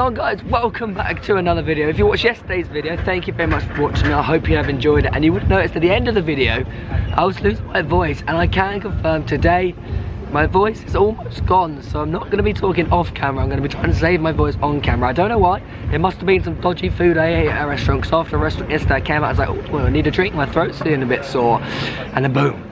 on guys? Welcome back to another video. If you watched yesterday's video, thank you very much for watching. I hope you have enjoyed it. And you would notice at the end of the video, I was losing my voice and I can confirm today, my voice is almost gone. So I'm not going to be talking off camera. I'm going to be trying to save my voice on camera. I don't know why. It must have been some dodgy food I ate at a restaurant. Because after a restaurant yesterday, I came out, I was like, oh, well, I need a drink. My throat's feeling a bit sore. And then boom,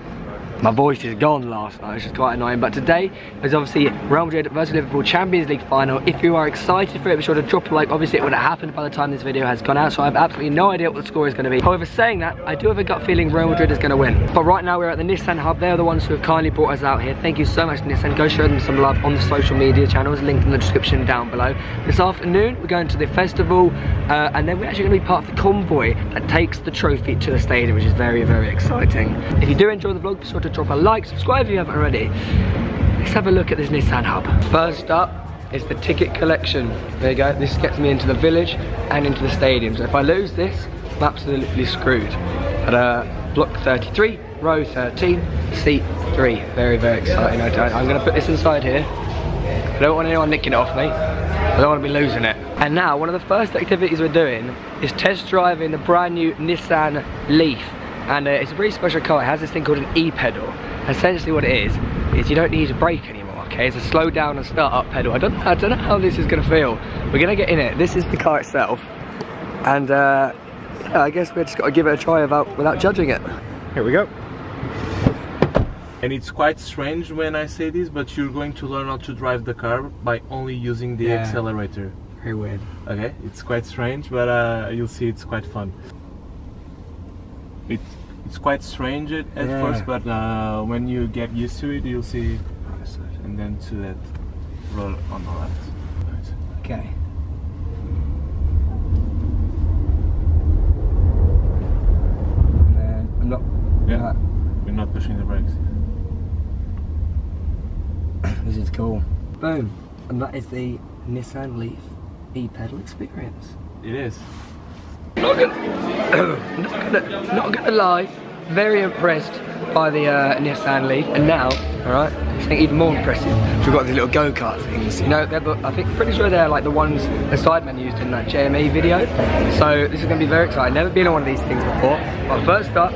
my voice is gone last night, which is quite annoying. But today is obviously Real Madrid versus Liverpool Champions League final. If you are excited for it, be sure to drop a like. Obviously, it would have happened by the time this video has gone out, so I have absolutely no idea what the score is going to be. However, saying that, I do have a gut feeling Real Madrid is going to win. But right now, we're at the Nissan Hub. They're the ones who have kindly brought us out here. Thank you so much, Nissan. Go show them some love on the social media channels, linked in the description down below. This afternoon, we're going to the festival, uh, and then we're actually going to be part of the convoy that takes the trophy to the stadium, which is very, very exciting. If you do enjoy the vlog, be sure to drop a like, subscribe subscribe if you haven't already. Let's have a look at this Nissan Hub. First up is the ticket collection. There you go, this gets me into the village and into the stadium. So if I lose this, I'm absolutely screwed. At uh, block 33, row 13, seat 3. Very, very exciting. I am going to put this inside here. I don't want anyone nicking it off me. I don't want to be losing it. And now, one of the first activities we're doing is test driving the brand new Nissan Leaf. And uh, it's a really special car. It has this thing called an e-pedal essentially what it is, is you don't need to brake anymore, okay? It's a slow down and start up pedal. I don't, I don't know how this is gonna feel. We're gonna get in it. This is the car itself. And uh, yeah, I guess we just gotta give it a try without, without judging it. Here we go. And it's quite strange when I say this, but you're going to learn how to drive the car by only using the yeah. accelerator. Very weird. Okay, it's quite strange, but uh, you'll see it's quite fun. It's it's quite strange at, at yeah. first, but uh, when you get used to it, you'll see. And then to that roll on the left. Okay. I'm not. Yeah. We're not pushing the brakes. this is cool. Boom. And that is the Nissan Leaf e-pedal experience. It is. Not gonna, not gonna, not gonna lie, very impressed by the uh, Nissan Leaf, and now, all right, I think even more impressive. We've got these little go-kart things. You know, they're the, I think pretty sure they're like the ones the Sidemen used in that JME video. So this is gonna be very exciting. Never been on one of these things before. But first up,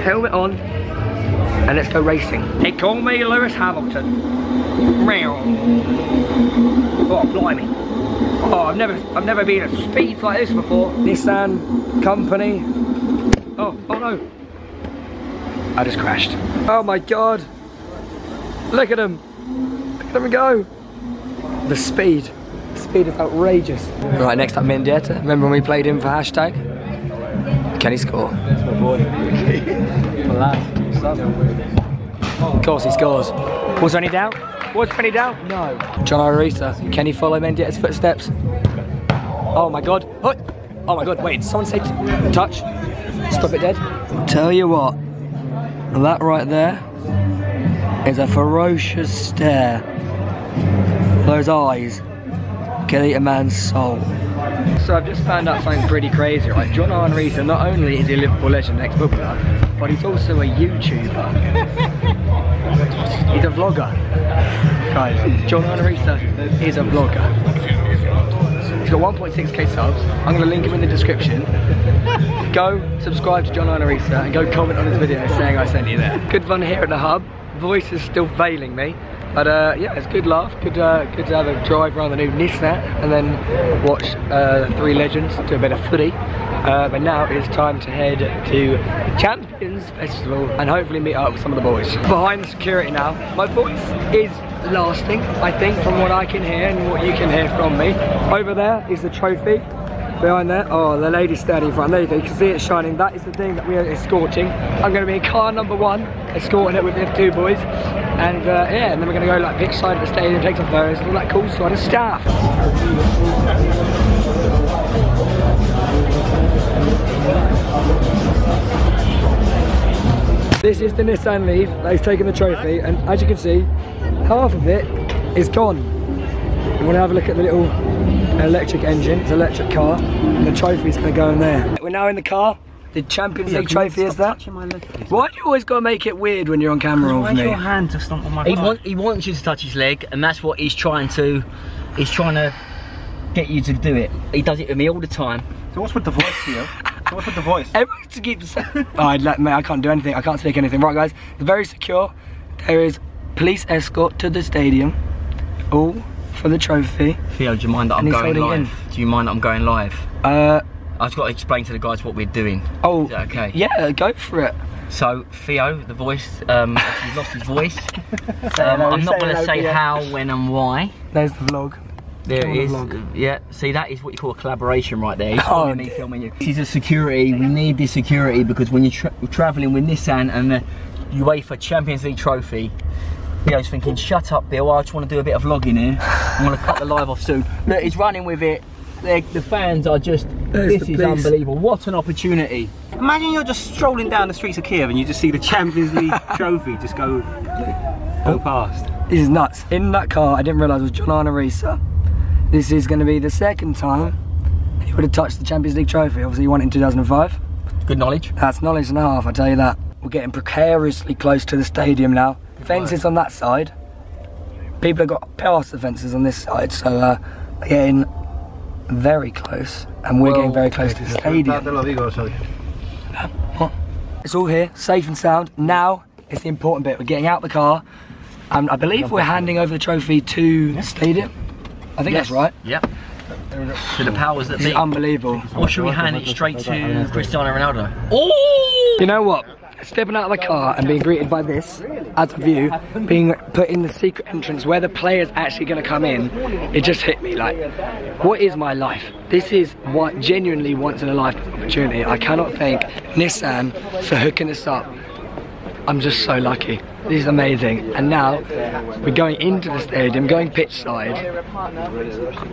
helmet on, and let's go racing. They call me Lewis Hamilton. Meow. Oh, blimey. Oh, I've never, I've never been at speeds like this before. Nissan company. Oh, oh no. I just crashed. Oh my God. Look at him. Look at him go. The speed. The speed is outrageous. Right, next up Mendieta. Remember when we played him for hashtag? Can he score? That's my boy. Of course he scores. Was there any doubt? Was there down? No. John Arne Riise, can he follow Mendieta's footsteps? Oh my god. Oh my god, wait, someone say touch. Stop it dead. Tell you what, that right there is a ferocious stare. Those eyes can eat a man's soul. So I've just found out something pretty crazy, right? John Arne Riise, not only is he a Liverpool legend, ex-footballer, but he's also a YouTuber. he's a vlogger. Guys, John Arne Riise is a vlogger. He's got 1.6k subs. I'm going to link him in the description. go subscribe to John Arne Riise and go comment on his video saying I sent you there. Good fun here at the hub. Voice is still failing me. But uh, yeah, it's good laugh. Good, uh, good to have a drive around the new Nissan and then watch uh, Three Legends do a bit of footy. Uh, but now it is time to head to the Champions Festival and hopefully meet up with some of the boys. Behind the security now, my voice is lasting, I think, from what I can hear and what you can hear from me. Over there is the trophy. Behind there, oh, the lady's standing in front. There you go, you can see it shining. That is the thing that we are escorting. I'm going to be in car number one, escorting it with the F2 boys. And uh, yeah, and then we're going to go like pick side of the stadium, take some photos, and all that cool sort of stuff. This is the Nissan Leaf that is taking the trophy, and as you can see, half of it is gone. You want to have a look at the little electric engine, it's an electric car, and the trophy's going to go in there. We're now in the car. The Champions League trophy is that. Why do you always got to make it weird when you're on camera with me? your hand to stomp on my he, want, he wants you to touch his leg, and that's what he's trying to. He's trying to get you to do it. He does it with me all the time. So what's with the voice here? So what's with the voice? Everyone to keep the oh, I'd let me. I can't do anything. I can't speak anything. Right, guys. It's very secure. There is police escort to the stadium, all for the trophy. Theo, do you mind that I'm going holding live? Do you mind that I'm going live? Uh, I've got to explain to the guys what we're doing. oh, Is that okay? yeah, go for it. So Theo, the voice, um, he's lost his voice. Um, I'm not going to say how, when, and why. There's the vlog. There it is. vlog. Yeah. See, that is what you call a collaboration right there. He's Oh, filming me, filming you. This is a security. We need this security because when you're tra travelling with Nissan and the UEFA Champions League trophy, Theo's thinking, shut up, Bill. I just want to do a bit of vlogging here. I'm going to cut the live off soon. Look, he's running with it. They're, the fans are just. There's this is unbelievable. What an opportunity. Imagine you're just strolling down the streets of Kiev and you just see the Champions League trophy just go go past. This is nuts. In that car, I didn't realise it was John Arne Riise. This is going to be the second time he would have touched the Champions League trophy. Obviously, he won it in 2005. Good knowledge. That's knowledge and a half, I tell you that. We're getting precariously close to the stadium now. Fences on that side. People have got past the fences on this side, so uh, they're getting very close. And we're getting very close to the stadium. It's all here, safe and sound. Now, it's the important bit. We're getting out the car. And I believe we're handing over the trophy to the stadium. I think that's right. Yep. To the powers that be. unbelievable. Or should we hand it straight to Cristiano Ronaldo? Oh! You know what? Stepping out of the car and being greeted by this as a view, being put in the secret entrance where the player's actually going to come in, it just hit me like, what is my life? This is what genuinely once in a lifetime opportunity. I cannot thank Nissan for hooking us up. I'm just so lucky. This is amazing. And now we're going into the stadium, going pitch side,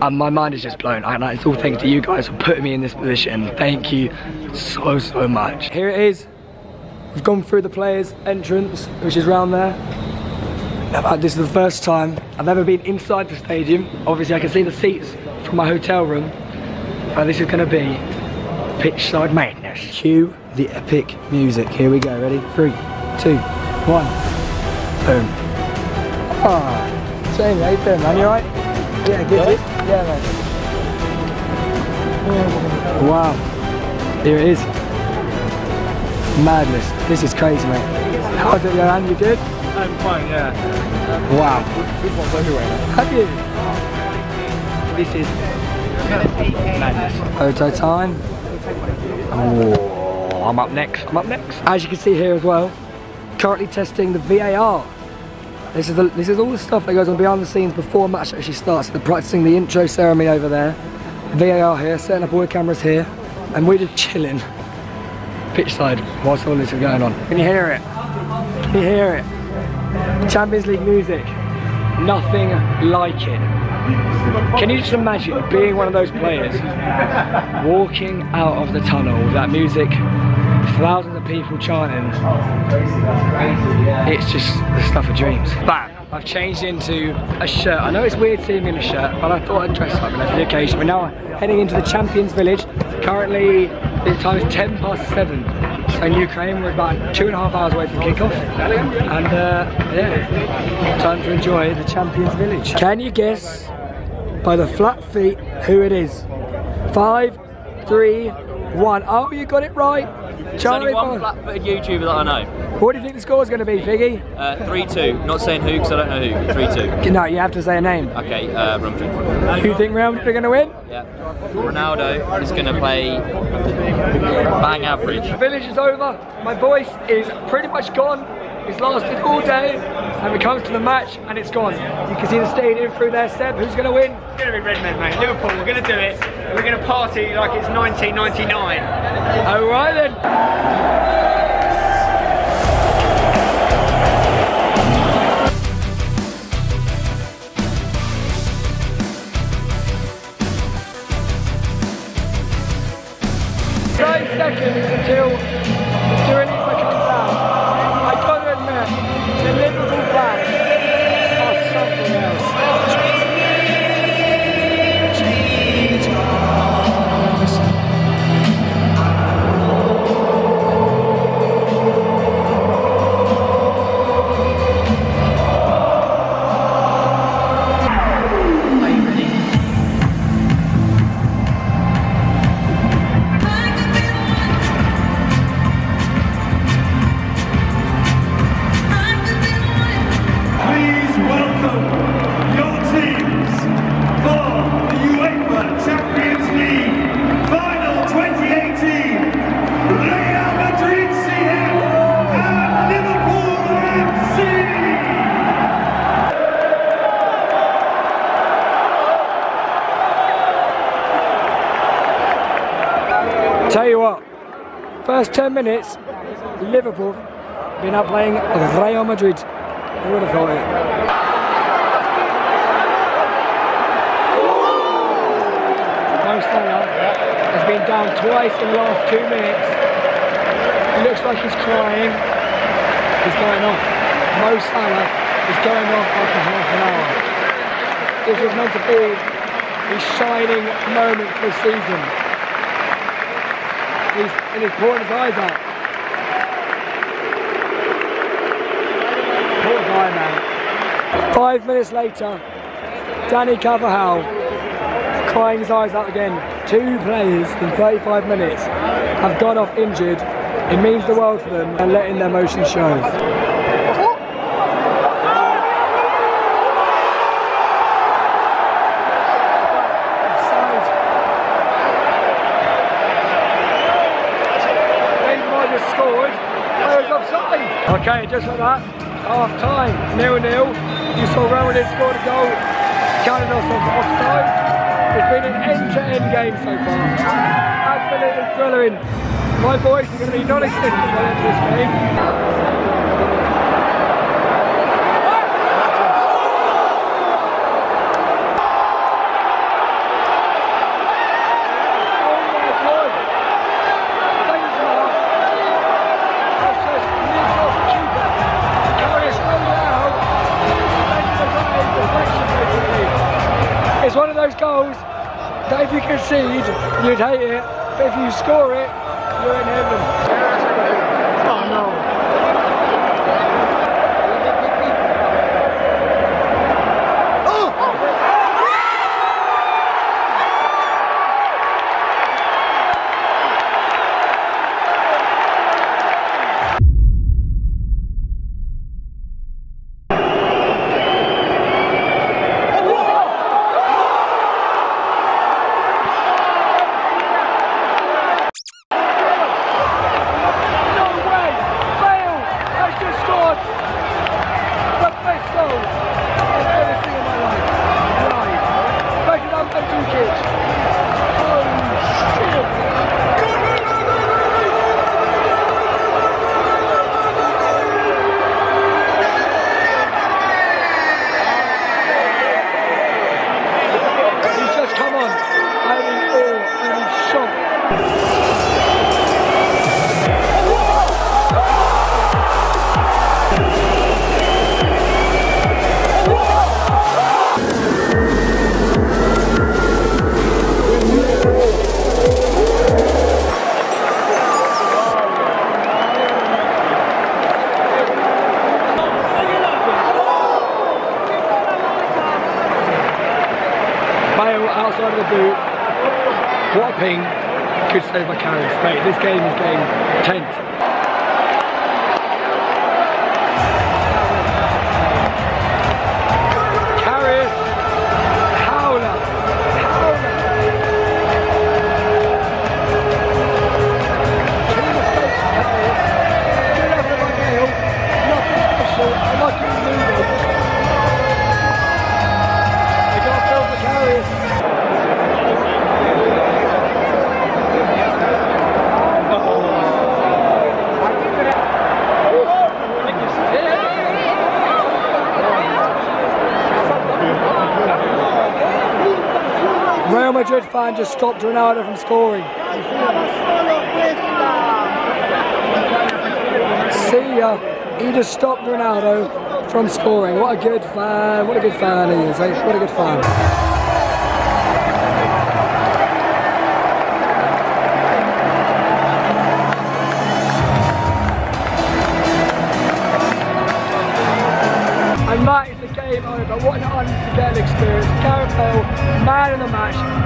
and my mind is just blown. And it's all thanks to you guys for putting me in this position. Thank you so, so much. Here it is. We've gone through the players' entrance, which is round there. Now, This is the first time I've ever been inside the stadium. Obviously, I can see the seats from my hotel room. But this is going to be pitch side madness. Cue the epic music. Here we go. Ready? Three, two, one. Boom. Ah, Jamie, how you doing, man? You alright? Yeah, good. Yeah, man. Wow. Here it is. Madness. This is crazy, mate. How's it, Johan? You good? I'm fine, yeah. Wow. Have you? This is madness. Photo time. Oh, I'm up next. I'm up next. As you can see here as well, currently testing the VAR. This is the, this is all the stuff that goes on behind the scenes before a match actually starts. They're practicing the intro ceremony over there. VAR here, setting up all the cameras here, and we're just chilling pitch side whilst all this is going on. Can you hear it? Can you hear it? Champions League music. Nothing like it. Can you just imagine being one of those players walking out of the tunnel with that music, thousands of people chanting? It's just the stuff of dreams. Bam! I've changed into a shirt. I know it's weird seeing me in a shirt, but I thought I'd dress up for the occasion. We're now heading into the Champions Village. Currently, the time is 10 past 7. So in Ukraine, we're about two and a half hours away from kickoff. And uh, yeah, time to enjoy the Champions Village. Can you guess by the flat feet who it is? Five, three, one. Oh, you got it right. There's Charlie only one flat-footed YouTuber that I know. What do you think the score's going to be, Figgy? Uh, 3-2. Not saying who, because I don't know who. 3-2. No, you have to say a name. Okay, uh, Real Madrid. Who you think Real Madrid are going to win? Yeah. Ronaldo is going to play bang average. The village is over. My voice is pretty much gone. It's lasted all day. And it comes to the match and it's gone. You can see the stadium through there, Seb. Who's going to win? It's going to be Redmen, mate. Liverpool, we're going to do it. We're going to party like it's 1999. All right then. 10 minutes, Liverpool been out playing Real Madrid. Who would have thought it? Mo Salah has been down twice in the last two minutes. He looks like he's crying. He's going off. Mo Salah is going off after half an hour. This was meant to be his shining moment for the season. He's, and he's pouring his eyes out. Poor guy, man. Five minutes later, Dani Carvajal crying his eyes out again. Two players in 35 minutes have gone off injured. It means the world for them and letting their emotions show. Offside. Benzema just scored. I was offside. Okay, just like that. Half time, nil nil. You saw Madrid scored a goal. Counted us off offside. It's been an end-to-end game so far. Absolutely thrilling. My voice is going to be non-existent by the end of this game. Concede, you'd hate it, but if you score it, you're in heaven. Oh. No Mate, this game is getting tense. Madrid fan just stopped Ronaldo from scoring. See ya. He just stopped Ronaldo from scoring. What a good fan. What a good fan he is. eh? What a good fan.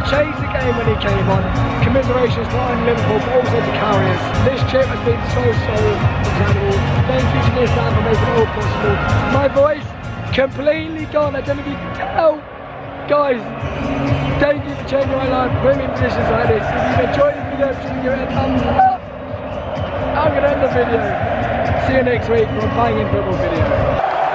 Changed the game when he came on. Commiserations not only Liverpool but also to Karius. This trip has been so, so incredible. Thank you to Nissan for making it all possible. My voice completely gone. I don't know if you can tell. Guys, thank you for changing my life, putting me positions like this. If you've enjoyed the video, please give it a thumbs up. I'm going to end the video. See you next week for a banging football video.